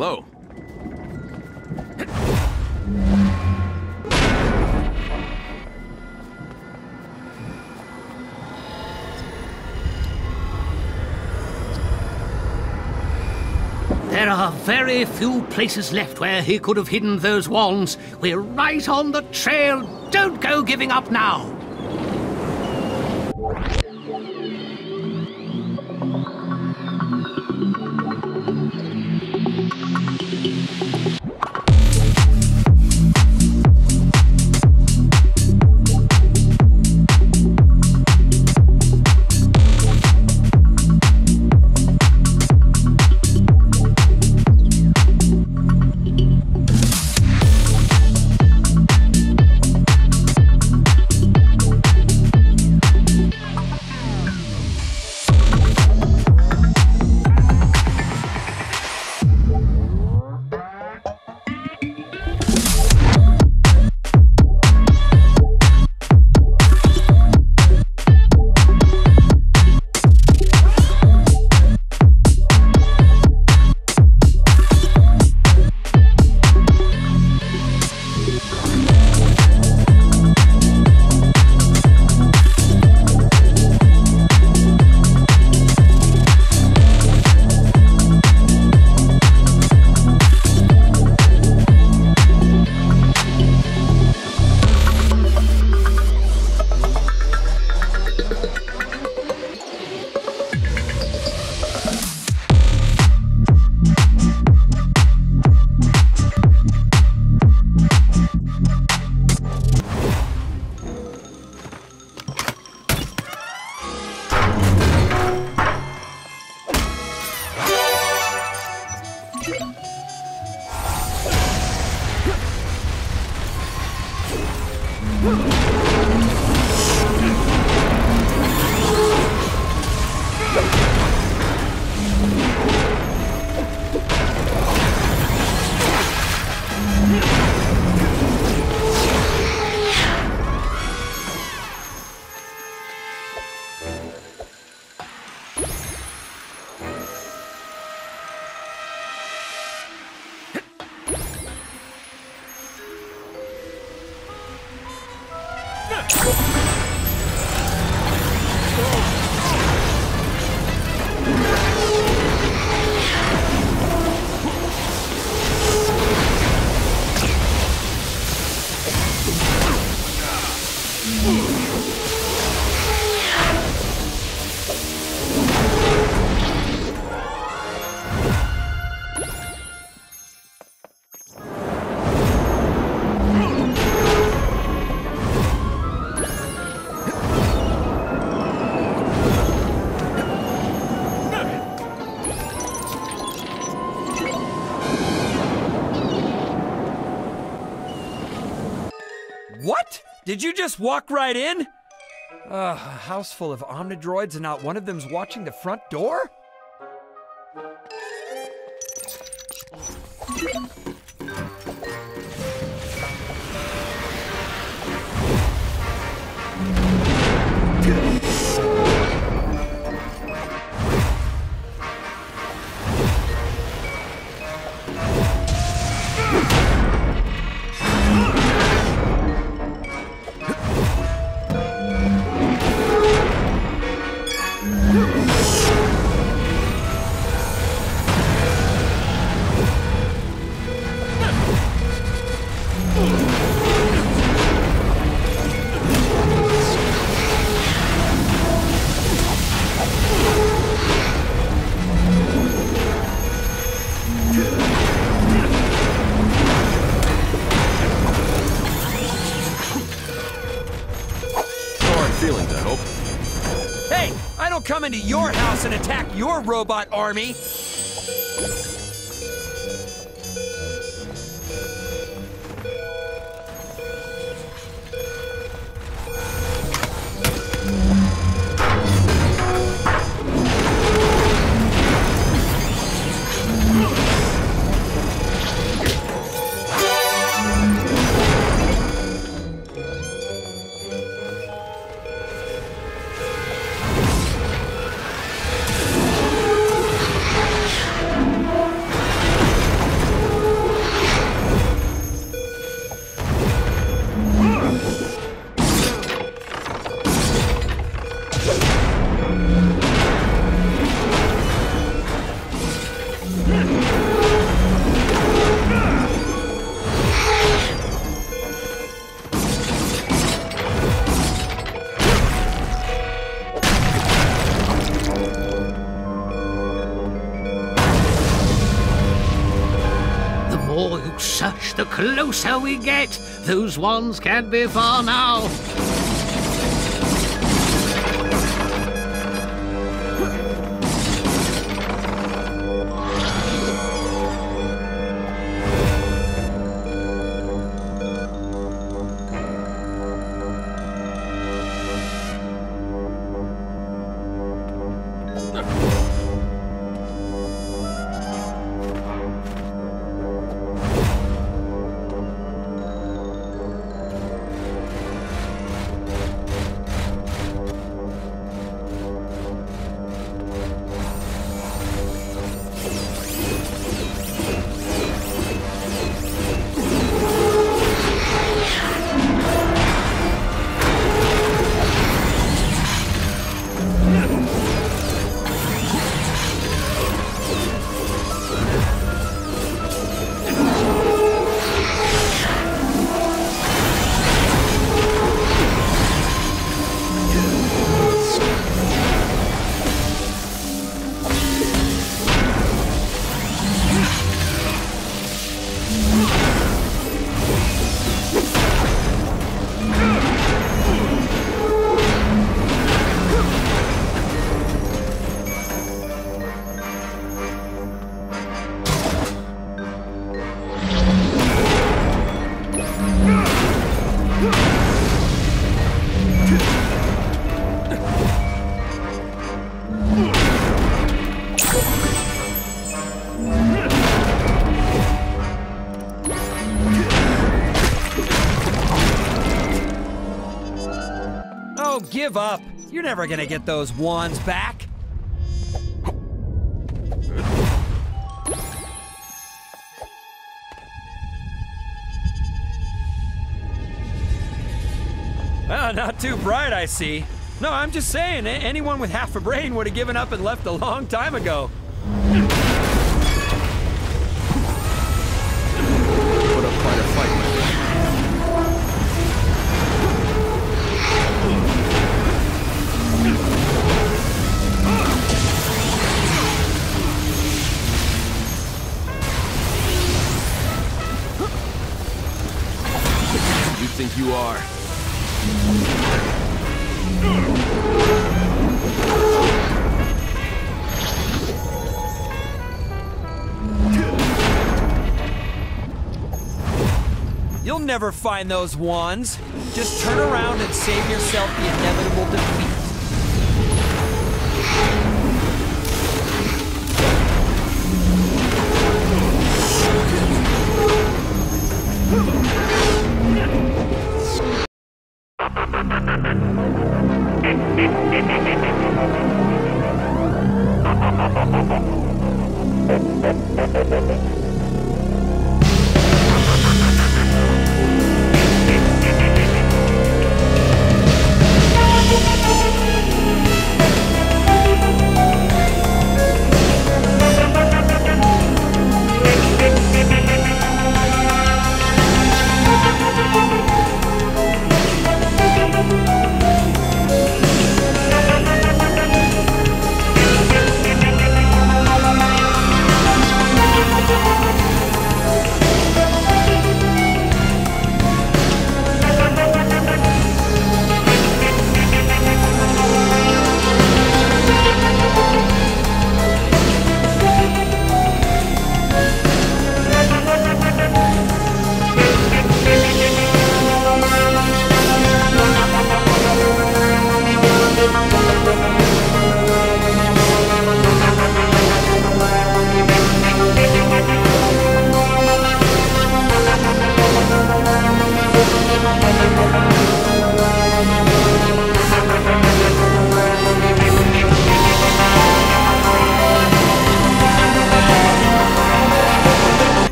Hello. There are very few places left where he could have hidden those wands. We're right on the trail. Don't go giving up now. Did you just walk right in? Ugh, a house full of Omnidroids and not one of them's watching the front door? And attack your robot army. Closer we get. Those wands can't be far now. Give up. You're never gonna get those wands back. Ah, not too bright, I see. No, I'm just saying, anyone with half a brain would have given up and left a long time ago. you are. You'll never find those wands. Just turn around and save yourself the inevitable defeat.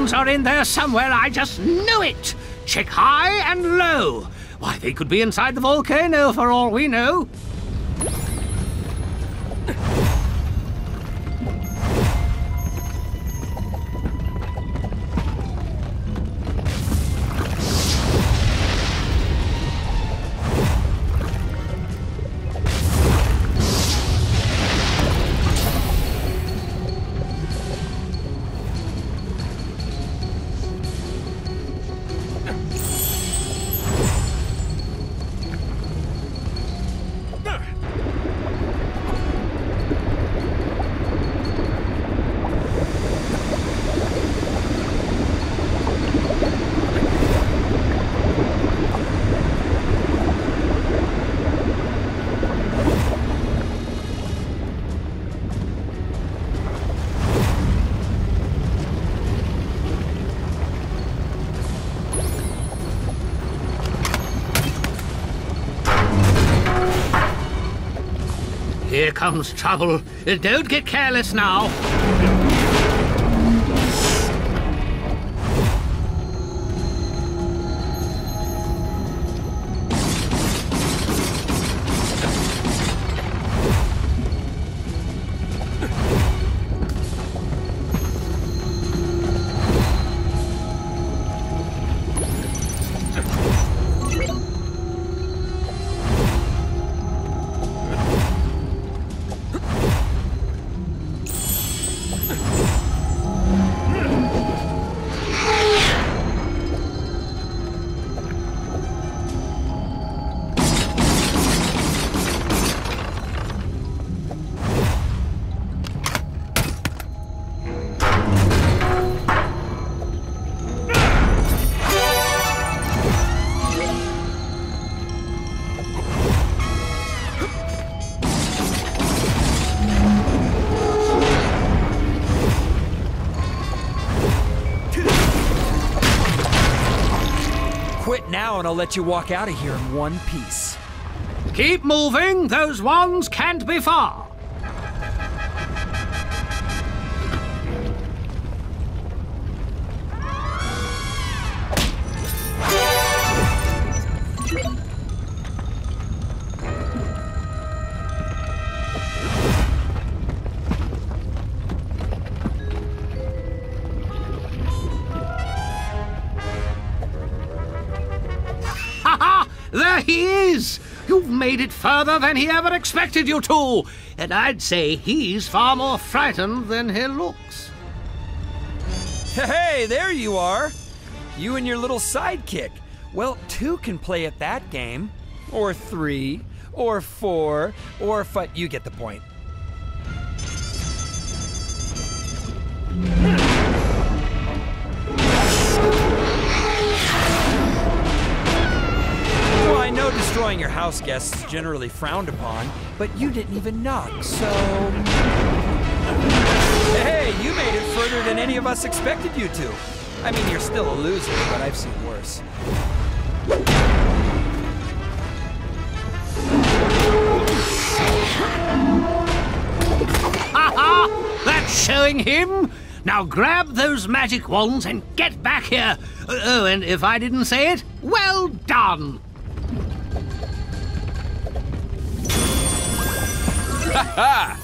Are in there somewhere, I just knew it! Check high and low. Why, they could be inside the volcano for all we know. Here comes trouble. Don't get careless now. And I'll let you walk out of here in one piece. Keep moving. Those wands can't be far. He is! You've made it further than he ever expected you to! And I'd say he's far more frightened than he looks. Hey, there you are! You and your little sidekick. Well, two can play at that game. Or three. Or four. Or five. You get the point. House guests generally frowned upon, but you didn't even knock, so. Hey, you made it further than any of us expected you to. I mean, you're still a loser, but I've seen worse. Ha ha! That's showing him! Now grab those magic wands and get back here! Uh, Oh, and if I didn't say it, well done! Ha ha!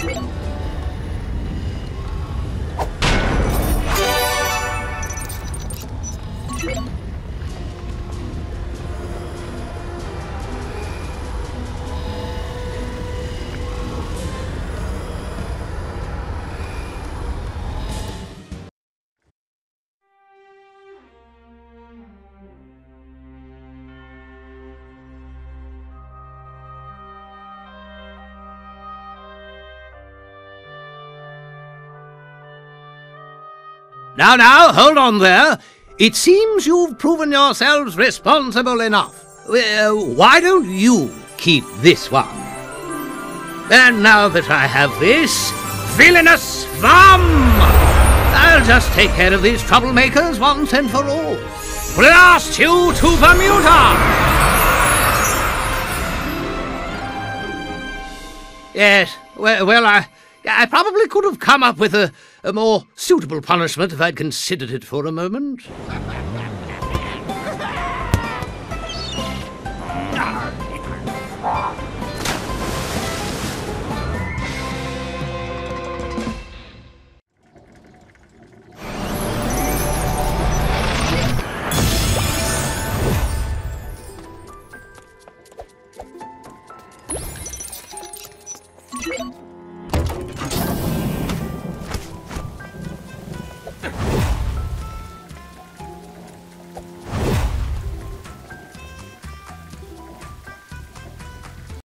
Thank. Now, now, hold on there. It seems you've proven yourselves responsible enough. Why don't you keep this one? And now that I have this, villainous Vam! I'll just take care of these troublemakers once and for all. Blast you to Bermuda! Yes, well, well I, I probably could have come up with a, a more suitable punishment if I'd considered it for a moment.